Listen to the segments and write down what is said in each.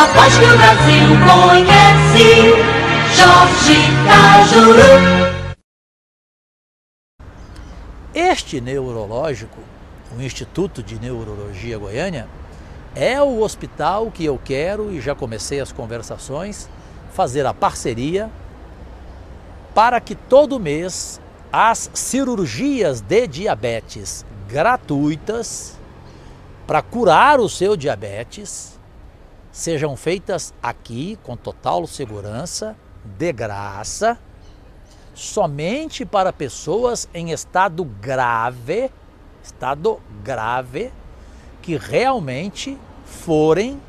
A voz que o Brasil conhece, Jorge Cajuru. Este neurológico, o Instituto de Neurologia Goiânia, é o hospital que eu quero e já comecei as conversações fazer a parceria para que todo mês as cirurgias de diabetes gratuitas para curar o seu diabetes sejam feitas aqui com total segurança, de graça, somente para pessoas em estado grave, estado grave, que realmente forem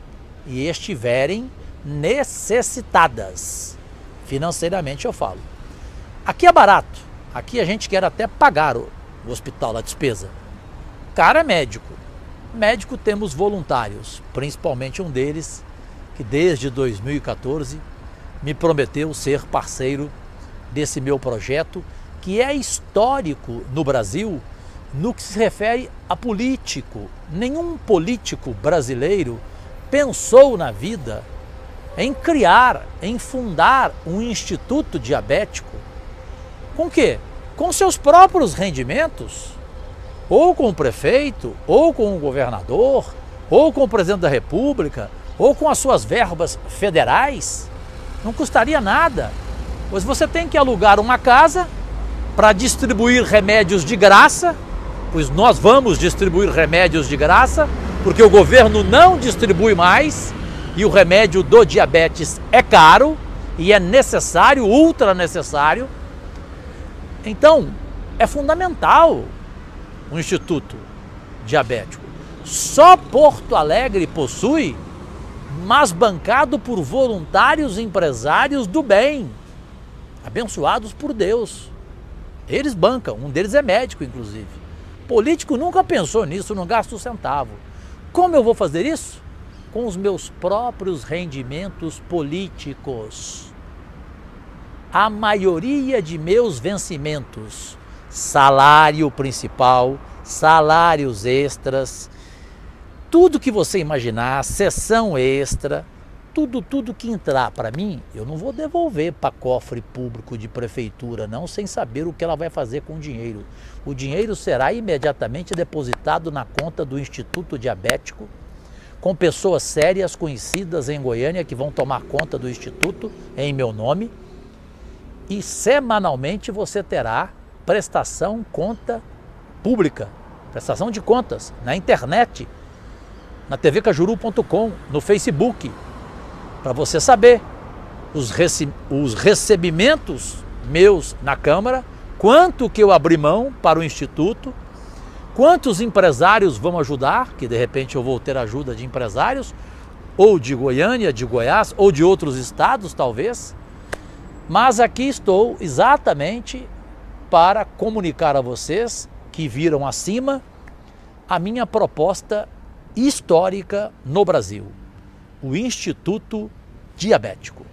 e estiverem necessitadas. Financeiramente eu falo. Aqui é barato. Aqui a gente quer até pagar o, o hospital, a despesa. Cara é médico. Médico temos voluntários, principalmente um deles que desde 2014 me prometeu ser parceiro desse meu projeto, que é histórico no Brasil no que se refere a político. Nenhum político brasileiro pensou na vida em criar, em fundar um instituto diabético. Com quê? Com seus próprios rendimentos, ou com o prefeito, ou com o governador, ou com o presidente da República, ou com as suas verbas federais. Não custaria nada. Pois você tem que alugar uma casa para distribuir remédios de graça pois nós vamos distribuir remédios de graça, porque o governo não distribui mais e o remédio do diabetes é caro e é necessário, ultra necessário. Então, é fundamental o Instituto Diabético. Só Porto Alegre possui, mas bancado por voluntários empresários do bem, abençoados por Deus. Eles bancam, um deles é médico, inclusive. Político nunca pensou nisso, não gasta um centavo. Como eu vou fazer isso? Com os meus próprios rendimentos políticos. A maioria de meus vencimentos, salário principal, salários extras, tudo que você imaginar, sessão extra, tudo, tudo que entrar para mim, eu não vou devolver para cofre público de prefeitura, não, sem saber o que ela vai fazer com o dinheiro. O dinheiro será imediatamente depositado na conta do Instituto Diabético, com pessoas sérias conhecidas em Goiânia que vão tomar conta do Instituto em meu nome. E semanalmente você terá prestação conta pública, prestação de contas na internet, na tvcajuru.com, no Facebook, para você saber os, rece os recebimentos meus na Câmara, quanto que eu abri mão para o Instituto, quantos empresários vão ajudar, que de repente eu vou ter ajuda de empresários, ou de Goiânia, de Goiás, ou de outros estados talvez. Mas aqui estou exatamente para comunicar a vocês que viram acima a minha proposta histórica no Brasil o Instituto Diabético.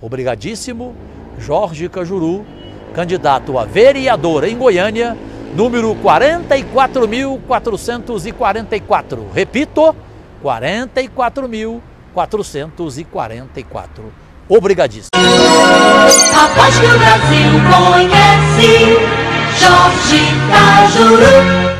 Obrigadíssimo, Jorge Cajuru, candidato a vereador em Goiânia, número 44.444. Repito, 44.444. Obrigadíssimo. A voz que o Brasil conhece, Jorge Cajuru.